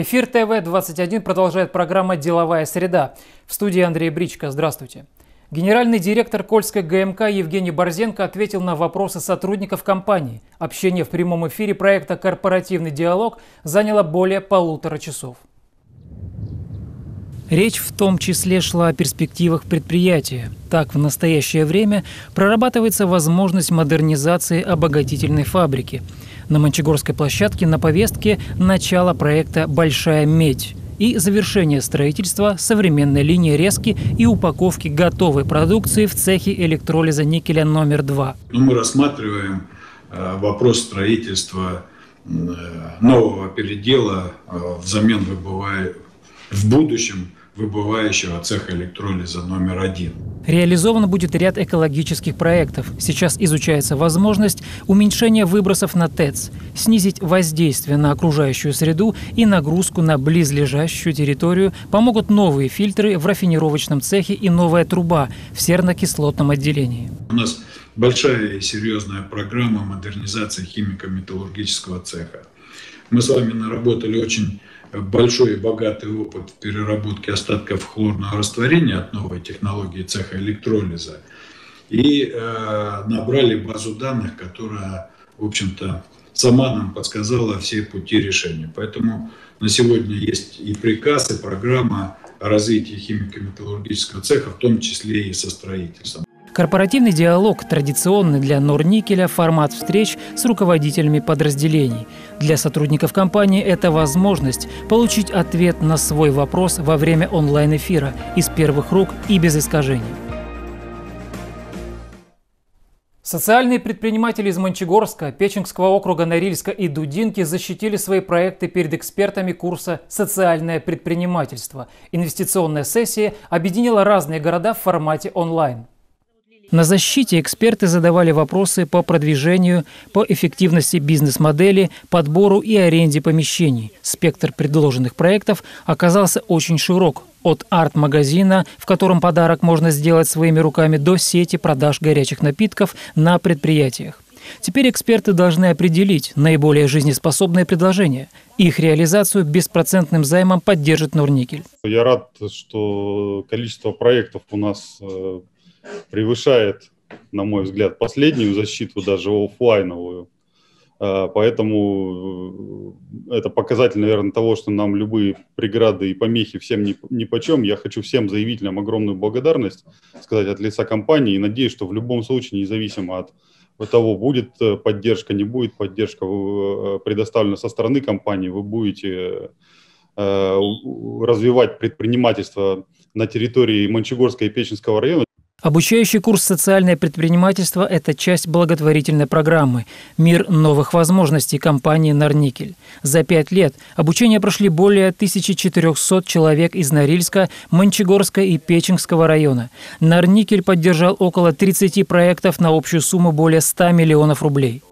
Эфир ТВ-21 продолжает программа «Деловая среда». В студии Андрей Бричко. Здравствуйте. Генеральный директор Кольской ГМК Евгений Борзенко ответил на вопросы сотрудников компании. Общение в прямом эфире проекта «Корпоративный диалог» заняло более полутора часов. Речь в том числе шла о перспективах предприятия. Так, в настоящее время прорабатывается возможность модернизации обогатительной фабрики. На Мончегорской площадке на повестке начало проекта «Большая медь» и завершение строительства современной линии резки и упаковки готовой продукции в цехе электролиза никеля номер два. Ну, мы рассматриваем э, вопрос строительства э, нового передела э, взамен выбывая в будущем выбывающего цеха электролиза номер один. Реализован будет ряд экологических проектов. Сейчас изучается возможность уменьшения выбросов на ТЭЦ, снизить воздействие на окружающую среду и нагрузку на близлежащую территорию помогут новые фильтры в рафинировочном цехе и новая труба в серно-кислотном отделении. У нас большая и серьезная программа модернизации химико-металлургического цеха. Мы с вами наработали очень большой и богатый опыт в переработке остатков хлорного растворения от новой технологии цеха электролиза. И э, набрали базу данных, которая, в общем-то, сама нам подсказала все пути решения. Поэтому на сегодня есть и приказ, и программа о развитии химико-металлургического цеха, в том числе и со строительством. Корпоративный диалог – традиционный для Норникеля формат встреч с руководителями подразделений. Для сотрудников компании это возможность получить ответ на свой вопрос во время онлайн-эфира из первых рук и без искажений. Социальные предприниматели из Мончегорска, Печенгского округа Норильска и Дудинки защитили свои проекты перед экспертами курса «Социальное предпринимательство». Инвестиционная сессия объединила разные города в формате онлайн. На защите эксперты задавали вопросы по продвижению, по эффективности бизнес-модели, подбору и аренде помещений. Спектр предложенных проектов оказался очень широк. От арт-магазина, в котором подарок можно сделать своими руками, до сети продаж горячих напитков на предприятиях. Теперь эксперты должны определить наиболее жизнеспособные предложения. Их реализацию беспроцентным займом поддержит Норникель. Я рад, что количество проектов у нас э, превышает, на мой взгляд, последнюю защиту, даже офлайновую. А, поэтому э, это показатель, наверное, того, что нам любые преграды и помехи всем ни, ни по чем. Я хочу всем заявителям огромную благодарность сказать от лица компании и надеюсь, что в любом случае, независимо от того, будет э, поддержка, не будет поддержка э, предоставлена со стороны компании, вы будете развивать предпринимательство на территории Мончегорска и Печенского района. Обучающий курс «Социальное предпринимательство» – это часть благотворительной программы «Мир новых возможностей» компании «Норникель». За пять лет обучение прошли более 1400 человек из Норильска, Мончегорска и Печенгского района. «Норникель» поддержал около 30 проектов на общую сумму более 100 миллионов рублей.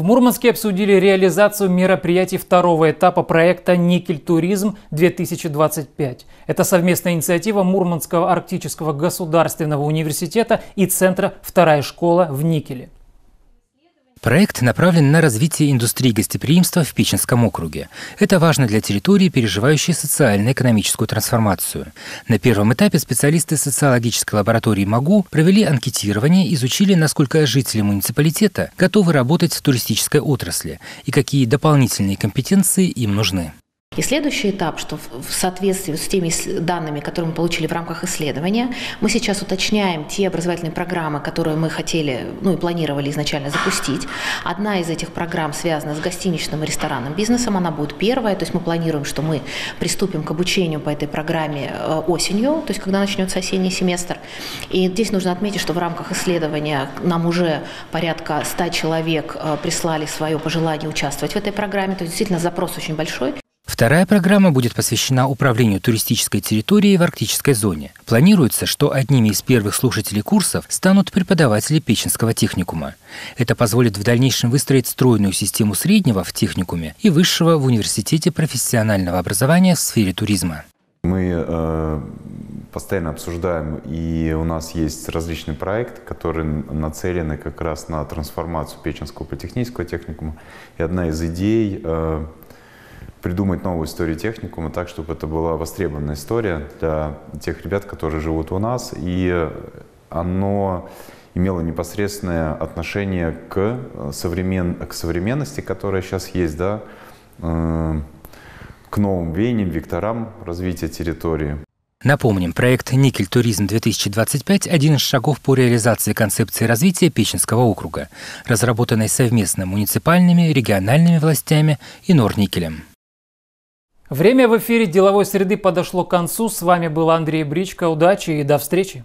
В Мурманске обсудили реализацию мероприятий второго этапа проекта «Никель Туризм-2025». Это совместная инициатива Мурманского арктического государственного университета и Центра «Вторая школа» в Никеле. Проект направлен на развитие индустрии гостеприимства в Печенском округе. Это важно для территории, переживающей социально-экономическую трансформацию. На первом этапе специалисты социологической лаборатории МАГУ провели анкетирование, и изучили, насколько жители муниципалитета готовы работать в туристической отрасли и какие дополнительные компетенции им нужны. И следующий этап, что в соответствии с теми данными, которые мы получили в рамках исследования, мы сейчас уточняем те образовательные программы, которые мы хотели, ну и планировали изначально запустить. Одна из этих программ связана с гостиничным и ресторанным бизнесом, она будет первая, то есть мы планируем, что мы приступим к обучению по этой программе э, осенью, то есть когда начнется осенний семестр. И здесь нужно отметить, что в рамках исследования нам уже порядка 100 человек э, прислали свое пожелание участвовать в этой программе, то есть действительно запрос очень большой. Вторая программа будет посвящена управлению туристической территорией в арктической зоне. Планируется, что одними из первых слушателей курсов станут преподаватели Печенского техникума. Это позволит в дальнейшем выстроить стройную систему среднего в техникуме и высшего в университете профессионального образования в сфере туризма. Мы э, постоянно обсуждаем, и у нас есть различные проекты, которые нацелены как раз на трансформацию Печенского политехнического техникума. И одна из идей э, придумать новую историю техникума так, чтобы это была востребованная история для тех ребят, которые живут у нас, и оно имело непосредственное отношение к, современ... к современности, которая сейчас есть, да, э, к новым веяниям, векторам развития территории. Напомним, проект «Никель Туризм-2025» – один из шагов по реализации концепции развития Печенского округа, разработанной совместно муниципальными, региональными властями и Норникелем. Время в эфире деловой среды подошло к концу. С вами был Андрей Бричко. Удачи и до встречи.